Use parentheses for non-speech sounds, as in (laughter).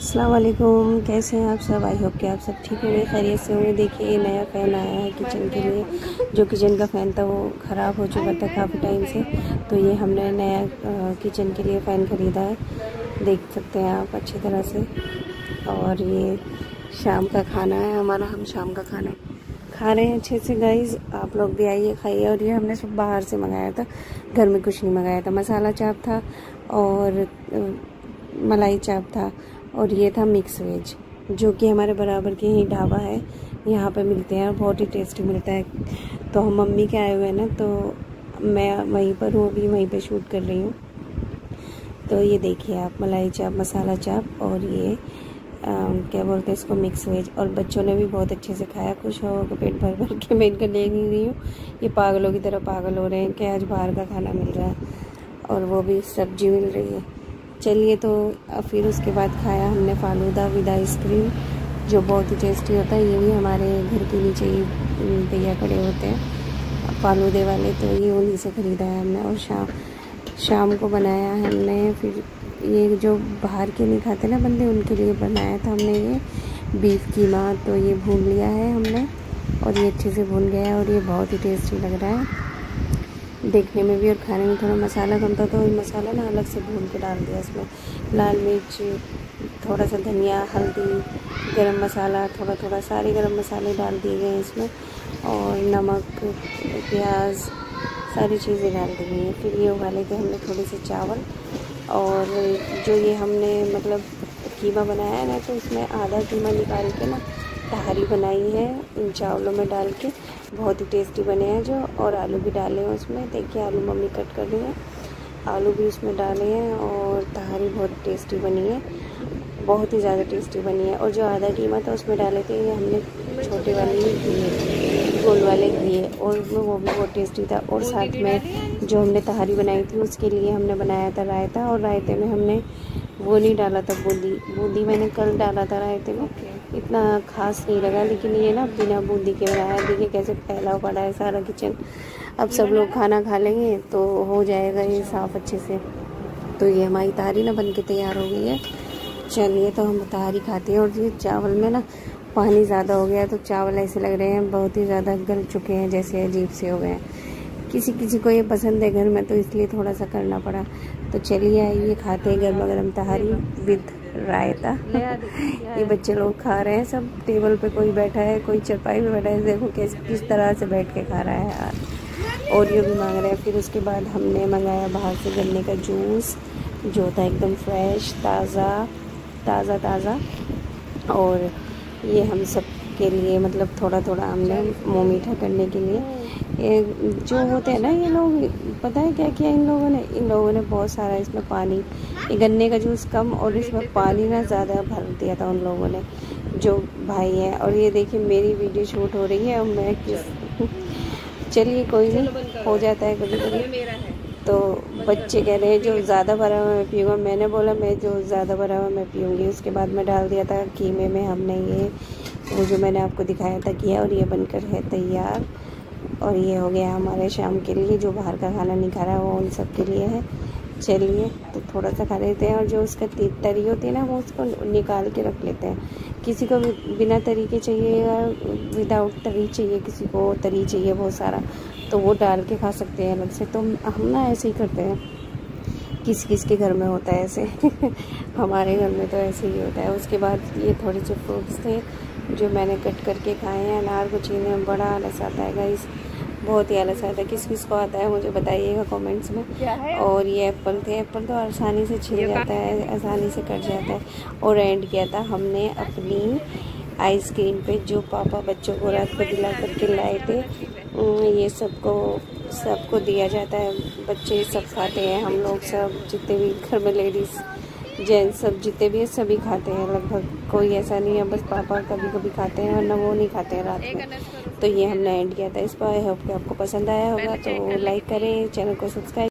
असलकुम कैसे हैं आप सब? आई होप कि आप सब ठीक होंगे, खैरियत से होंगे। देखिए नया फ़ैन आया है किचन के लिए। जो किचन का फ़ैन था, वो ख़राब हो चुका था काफ़ी टाइम से। तो ये हमने नया किचन के लिए फ़ैन ख़रीदा है। देख सकते हैं आप अच्छी तरह से। और ये शाम का खाना है, हमारा हम शाम का खाना खा रहे हैं अच्छे से गाइज़ आप लोग भी आइए, खाइए। और ये हमने सब बाहर से मंगाया था। घर में कुछ नहीं मंगाया था। मसाला चाप था और मलाई चाप था। और ये था मिक्स वेज जो कि हमारे बराबर के ही ढाबा है। यहाँ पे मिलते हैं और बहुत ही टेस्टी मिलता है। तो हम मम्मी के आए हुए हैं ना तो मैं वहीं पर हूँ अभी वहीं पे शूट कर रही हूँ। तो ये देखिए आप मलाई चाप मसाला चाप और ये आ, क्या बोलते हैं इसको मिक्स वेज और बच्चों ने भी बहुत अच्छे से खाया खुश हो पेट भर भर के मैं इनका ले नहीं रही हूँ। ये पागलों की तरह पागल हो रहे हैं कि आज बाहर का खाना मिल रहा है और वो भी सब्ज़ी मिल रही है। चलिए तो फिर उसके बाद खाया हमने फालूदा विद आइसक्रीम जो बहुत ही टेस्टी होता है, ये भी हमारे घर के नीचे ही भैया खड़े होते हैं। फालूदे वाले तो ये उन्हीं से ख़रीदा है हमने और शाम शाम को बनाया हमने, फिर ये जो बाहर के नहीं खाते ना बंदे, उनके लिए बनाया था हमने ये बीफ कीमा तो ये भून लिया है हमने और ये अच्छे से भून गया है और ये बहुत ही टेस्टी लग रहा है। देखने में भी और खाने में थोड़ा मसाला कम था तो मसाला ना अलग से भून के डाल दिया इसमें। लाल मिर्च, थोड़ा सा धनिया, हल्दी, गरम मसाला, थोड़ा थोड़ा, सारे गरम मसाले डाल दिए गए इसमें। और नमक, प्याज, सारी चीज़ें डाल दी गई हैं। फिर ये उबाले थे हमने थोड़े से चावल। और जो ये हमने मतलब कीमा बनाया है ना तो उसमें आधा कीमा निकाल के ना तहारी बनाई है, इन चावलों में डाल के। बहुत ही टेस्टी बने हैं जो, और आलू भी डाले हैं उसमें। देखिए, आलू मम्मी कट कर रही है। आलू भी उसमें डाले हैं और तहारी बहुत टेस्टी बनी है। बहुत ही ज़्यादा टेस्टी बनी है और जो आधा कीमा था उसमें डाले थे ये हमने छोटे वाले ही दिए गोल वाले दिए और वो भी बहुत टेस्टी था और साथ में जो हमने तहारी बनाई थी उसके लिए हमने बनाया था रायता और रायते में हमने वो नहीं डाला था बूंदी बूंदी मैंने कल डाला था रायते में। इतना खास नहीं लगा लेकिन ये ना बिना बूंदी के बनाया देखिए कैसे फैला पड़ा है सारा किचन अब सब लोग खाना खा लेंगे तो हो जाएगा ये साफ़ अच्छे से। तो ये हमारी तारी ना बन के तैयार हो गई है। चलिए तो हम तारी खाते हैं और ये चावल में ना पानी ज़्यादा हो गया तो चावल ऐसे लग रहे हैं बहुत ही ज़्यादा गल चुके हैं, जैसे अजीब से हो गए हैं। किसी किसी को ये पसंद है घर में तो इसलिए थोड़ा सा करना पड़ा। तो चलिए आइए, खाते हैं गर्मा गर्म तहारी विद रायता। ये बच्चे लोग खा रहे हैं सब, टेबल पे कोई बैठा है, कोई चरपाई पे बैठा है, देखो किस किस तरह से बैठ के खा रहा है यार। और ये भी मांग रहे हैं, फिर उसके बाद हमने मंगाया बाहर से गन्ने का जूस, जो था एकदम फ्रेश, ताज़ा। ताज़ा ताज़ा और ये हम सब के लिए मतलब थोड़ा थोड़ा हमने मुँह मीठा करने के लिए। ये जो होते हैं ना ये लोग, पता है क्या किया इन लोगों ने? इन लोगों ने बहुत सारा इसमें पानी, ये गन्ने का जूस कम और इसमें पानी ना ज़्यादा भर दिया था उन लोगों ने, जो भाई हैं। और ये देखिए मेरी वीडियो शूट हो रही है और मैं किस (laughs) चलिए कोई नहीं, हो जाता है कभी कभी तो बच्चे कह रहे हैं, जो ज़्यादा भरा हुआ मैं पीऊँगा। मैंने बोला, मैं जो ज़्यादा भरा हुआ मैं पीऊँगी। उसके बाद मैं डाल दिया था कीमे में हमने ये वो जो मैंने आपको दिखाया था किया और ये बनकर है तैयार। और ये हो गया हमारे शाम के लिए, जो बाहर का खाना नहीं खा रहा, वो उन सब के लिए है। चलिए तो थोड़ा सा खा लेते हैं और जो उसका तरी होती है ना, वो उसको निकाल के रख लेते हैं। किसी को बिना तरी के चाहिए या विदाउट तरी चाहिए, किसी को तरी चाहिए बहुत सारा तो वो डाल के खा सकते हैं अलग से। तो हम ना ऐसे ही करते हैं। किस किस के घर में होता है ऐसे? (laughs) हमारे घर में तो ऐसे ही होता है। उसके बाद ये थोड़े से फ्रूट्स थे, जो मैंने कट करके खाए हैं। अनार को छीने में बड़ा आलस है गाइस बहुत ही आलस आता है। किस किस को आता है मुझे बताइएगा कमेंट्स में। और ये एप्पल थे। एप्पल तो आसानी से छिल जाता है आसानी से कट जाता है। और एंड किया था हमने अपनी आइसक्रीम पे जो पापा बच्चों को रात को दिला करके लाए थे। ये सबको सबको दिया जाता है। बच्चे सब खाते हैं हम लोग सब जितने भी घर में लेडीज़ जेंट्स सब जितने भी है सभी खाते हैं लगभग कोई ऐसा नहीं है बस पापा कभी कभी खाते हैं वरना वो नहीं खाते हैं रात में। तो ये हमने एंड किया था इस पर आई होप कि आपको पसंद आया होगा तो लाइक करें चैनल को सब्सक्राइब